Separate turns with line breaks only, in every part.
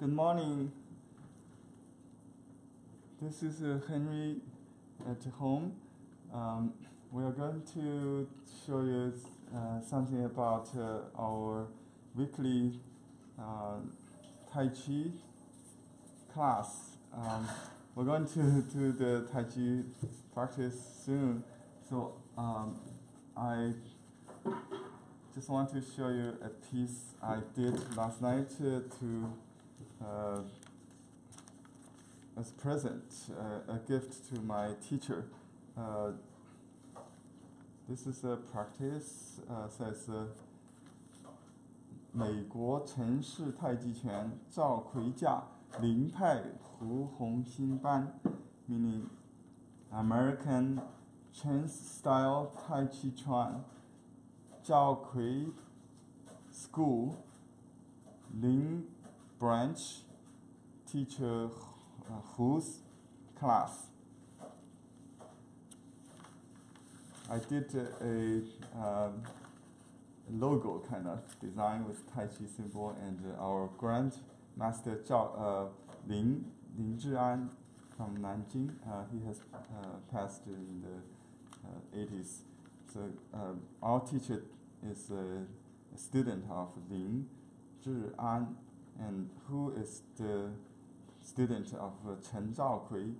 Good morning. This is uh, Henry at home. Um, we are going to show you uh, something about uh, our weekly uh, Tai Chi class. Um, we're going to do the Tai Chi practice soon, so um, I just want to show you a piece I did last night uh, to uh, as present, uh, a gift to my teacher. Uh, this is a practice, uh, says 美国陈氏太极拳照奎架林派胡红新班，meaning American Chinese style Tai Chi Chuan, Zhao Kui School, Lin Branch teacher uh, whose class I did a, um, logo kind of design with Tai Chi symbol and uh, our grandmaster Zhao uh, Lin Lin Zhian from Nanjing. Uh, he has uh, passed in the 80s. So um, our teacher is a, a student of Lin Zhian, and who is the student of uh, Chen Zhaokui,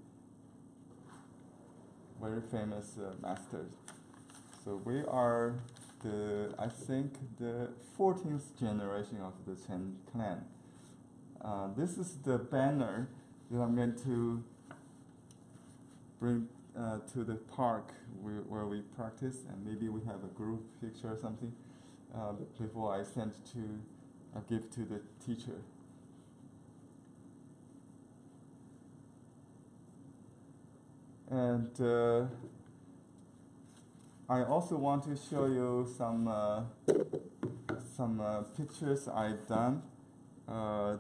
very famous uh, master. So we are the, I think, the 14th generation of the Chen clan. Uh, this is the banner that I'm going to bring uh, to the park we, where we practice, and maybe we have a group picture or something uh, before I send to uh, give to the teacher. And uh, I also want to show you some uh, some uh, pictures I've done. Uh,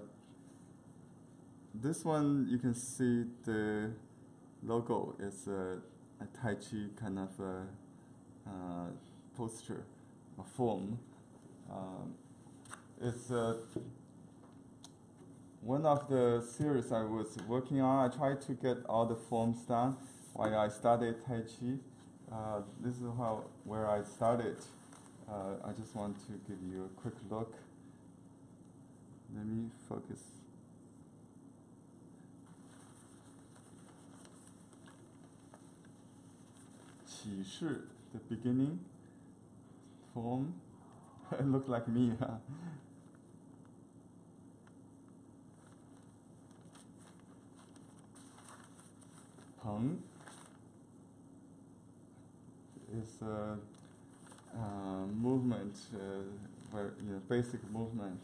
this one you can see the logo is a, a Tai Chi kind of a, uh, posture, a form. Um, it's uh, one of the series I was working on. I tried to get all the forms done while I studied Tai Chi. Uh, this is how where I started. Uh, I just want to give you a quick look. Let me focus. Qi Shi, the beginning form. Look like me. Peng is a uh, movement, uh, where, you know, basic movement.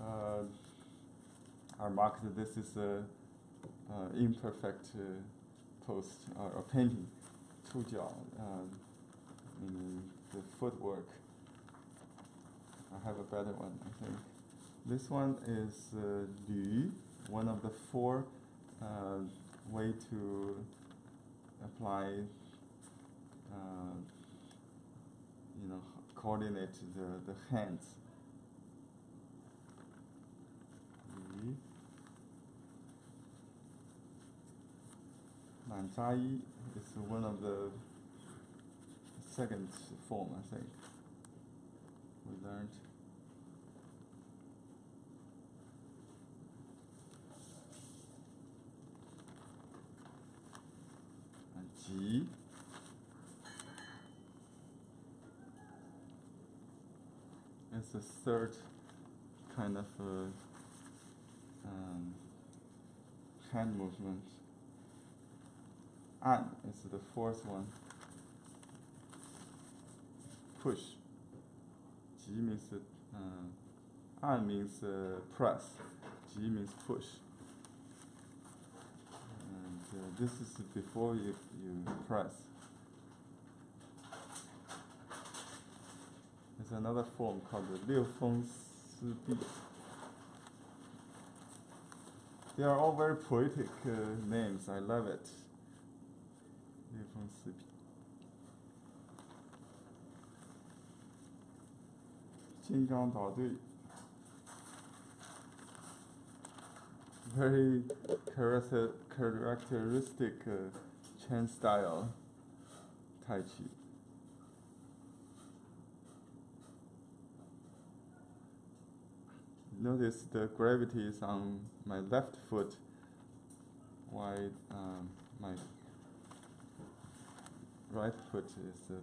Uh, are marked this is a uh, imperfect post or, or painting, meaning the footwork. I have a better one, I think. This one is uh, one of the four uh, way to apply, uh, you know, coordinate the, the hands. Nanzai is one of the second form, I think. We learned. Ji. It's the third kind of uh, um, hand movement. An is the fourth one. Push. Ji means uh, An means uh, press. Ji means push. This is before you, you press. There's another form called the Liu Feng Si Bi. They are all very poetic uh, names. I love it. Liu Feng Si Bi. 金 very characteristic uh, Chen style Tai Chi. Notice the gravity is on my left foot, while um, my right foot is uh,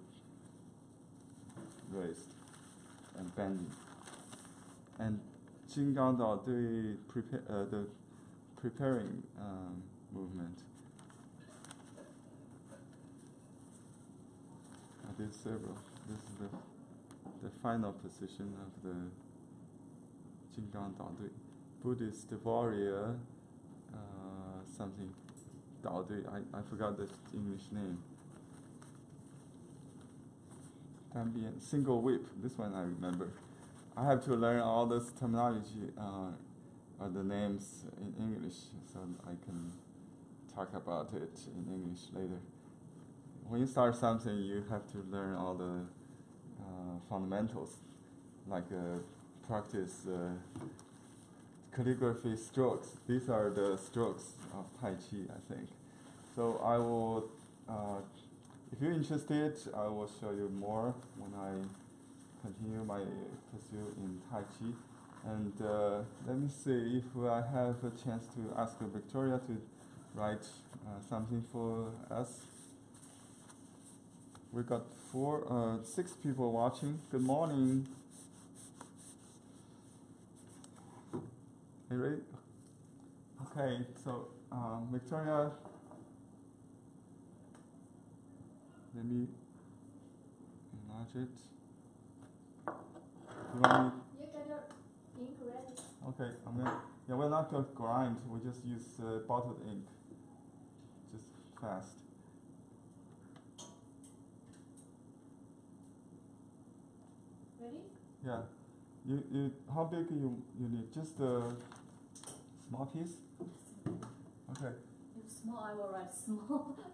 raised and bending. And 金刚捣碓 prepare the. Uh, preparing um, movement. I did several. This is the the final position of the Jingang Daodui. Buddhist warrior uh, something Daodui. I, I forgot the English name. Tambian single whip. This one I remember. I have to learn all this terminology uh, or the names in English, so I can talk about it in English later. When you start something, you have to learn all the uh, fundamentals, like uh, practice uh, calligraphy strokes. These are the strokes of Tai Chi, I think. So I will, uh, if you're interested, I will show you more when I continue my pursuit in Tai Chi. And uh, let me see if I have a chance to ask Victoria to write uh, something for us. We got four, uh, six people watching. Good morning. You ready? Okay, so um, Victoria, let me enlarge it. You want me?
You got your ink ready?
Okay, I'm gonna. Yeah, we're not gonna grind. We just use uh, bottled ink. Just fast.
Ready?
Yeah. You you how big you you need? Just a small piece. Okay.
If small, I will write small.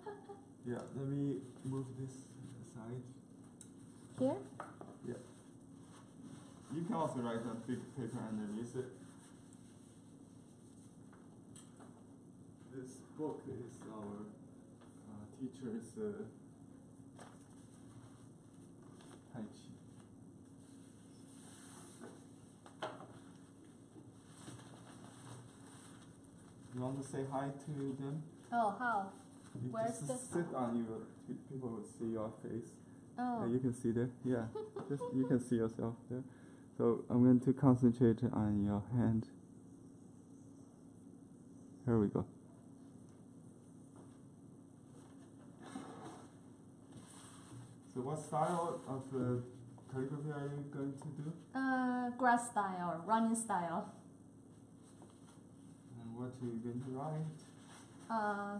Yeah. Let me move this aside.
Here? Yeah.
You can also write on big paper underneath it. This book is our uh, teacher's uh, Tai Chi. You want to say hi to them?
Oh, how?
You
Where's
just
the-
sit on you. People will see your face.
Oh.
Yeah, you can see there. Yeah, just you can see yourself there. So I'm going to concentrate on your hand. Here we go. So what style of uh, calligraphy are you going to do?
Uh, grass style, running style.
And what are you going to write?
Uh,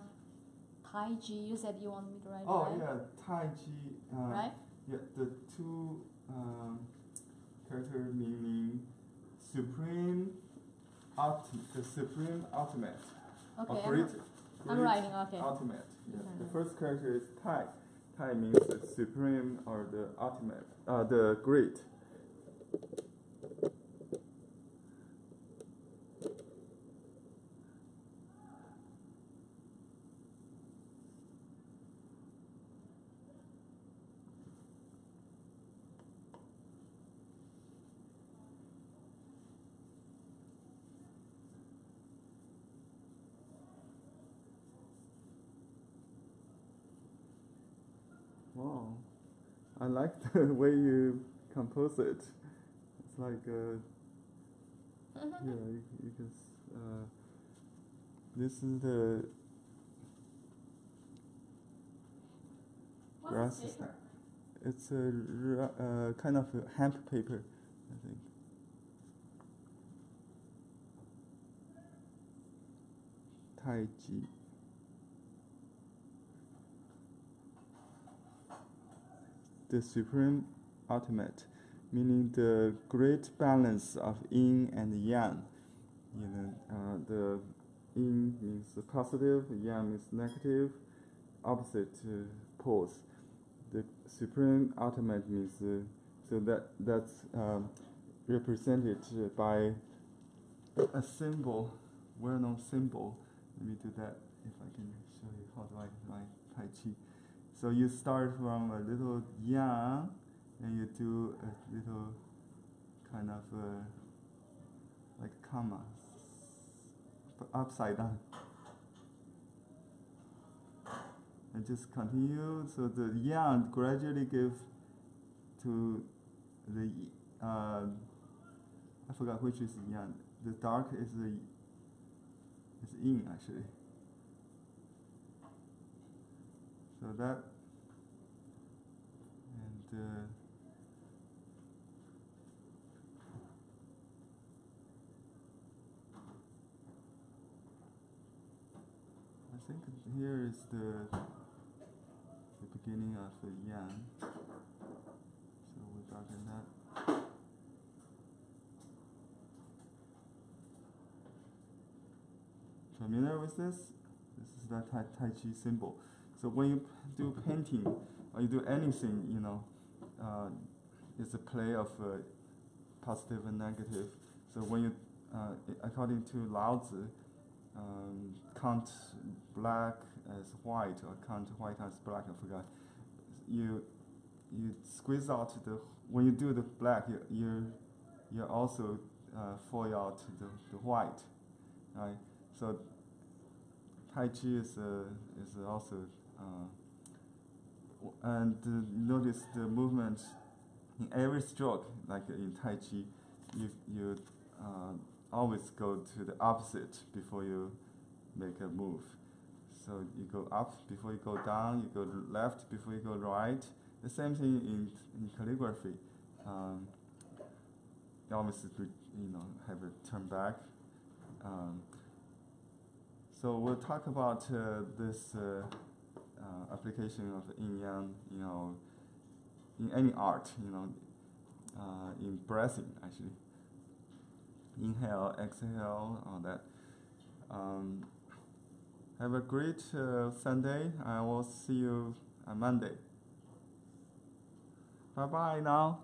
Tai Chi. You said you want me to write.
Oh
right?
yeah, Tai Chi. Uh,
Right?
Yeah, the two um, character meaning supreme, ulti- the supreme ultimate.
Okay.
or
I'm-
great,
I'm writing, okay.
Ultimate. Yeah. The
Mhm.
first character is Tai. Tai means the supreme or the ultimate, uh, the great. Wow, I like the way you compose it. It's like uh,
Mm-hmm.
yeah, you, you can. Uh, this is the
What's
grass
paper?
It's a uh, kind of a hemp paper, I think. Tai Chi. The supreme ultimate, meaning the great balance of yin and yang. You know, uh, the yin means positive, yang means negative, opposite uh, poles the supreme ultimate means uh, so that that's um, represented by a symbol well-known symbol. Let me do that if I can show you how do I write Tai Chi. So you start from a little yang, and you do a little kind of uh, like comma, upside down. And just continue. So the yang gradually give to the uh, I forgot which is yang. The dark is the is yin actually. So that and uh, I think here is the the beginning of the yang. So we darken that. Familiar with this? This is the tai, tai Chi symbol. So when you do painting or you do anything, you know, uh, it's a play of uh, positive and negative. So when you, uh, according to Lao Tzu, um, count black as white or count white as black. I forgot. You you squeeze out the when you do the black, you you you also uh, foil out the, the white, right? So Tai Chi is uh, is also and uh, notice the movement in every stroke, like in Tai Chi, you you uh, always go to the opposite before you make a move. So you go up before you go down, you go left before you go right. The same thing in, in calligraphy. Um, you always you know have a turn back. Um, so we'll talk about uh, this uh, uh, application of yin yang, you know, in any art, you know, uh, in breathing actually. Inhale, exhale, all that. Um, have a great uh, Sunday. I will see you on Monday. Bye bye now.